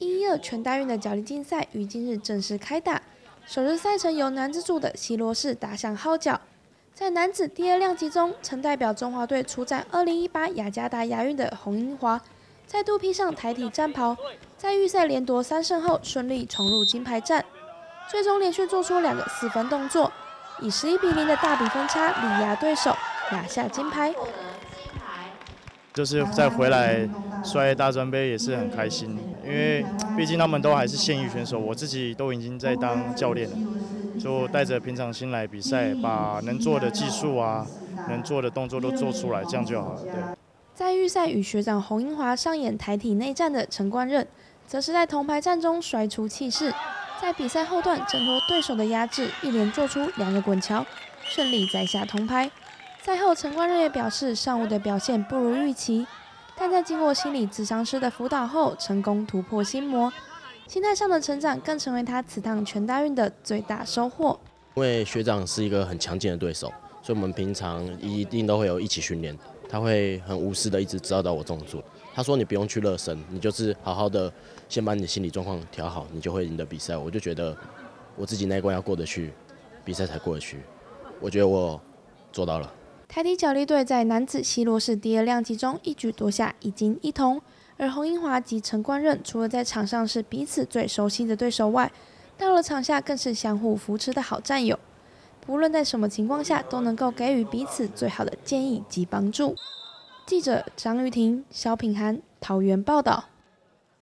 一一二全大运的角力竞赛于今日正式开打。首日赛程由男子组的西罗市打响号角。在男子第二量级中，曾代表中华队出战2018雅加达亚运的洪英华，再度披上台体战袍，在预赛连夺三胜后，顺利闯入金牌战，最终连续做出两个四分动作，以十一比零的大比分差力压对手，拿下金牌。就是再回来摔大专杯也是很开心，因为毕竟他们都还是现役选手，我自己都已经在当教练了，就带着平常心来比赛，把能做的技术啊，能做的动作都做出来，这样就好了。对。在预赛与学长洪英华上演台体内战的陈冠任，则是在铜牌战中摔出气势，在比赛后段挣脱对手的压制，一连做出两个滚桥，顺利摘下铜牌。赛后，陈冠任也表示，上午的表现不如预期，但在经过心理咨商师的辅导后，成功突破心魔，心态上的成长更成为他此趟全大运的最大收获。因为学长是一个很强劲的对手，所以我们平常一定都会有一起训练，他会很无私的一直指导到我动作。他说：“你不用去热身，你就是好好的先把你的心理状况调好，你就会赢得比赛。”我就觉得我自己那一关要过得去，比赛才过得去。我觉得我做到了。台体角力队在男子西罗式第二量级中一举夺下一金一铜，而洪英华及陈冠任除了在场上是彼此最熟悉的对手外，到了场下更是相互扶持的好战友，不论在什么情况下都能够给予彼此最好的建议及帮助。记者张玉婷、肖品涵桃园报道。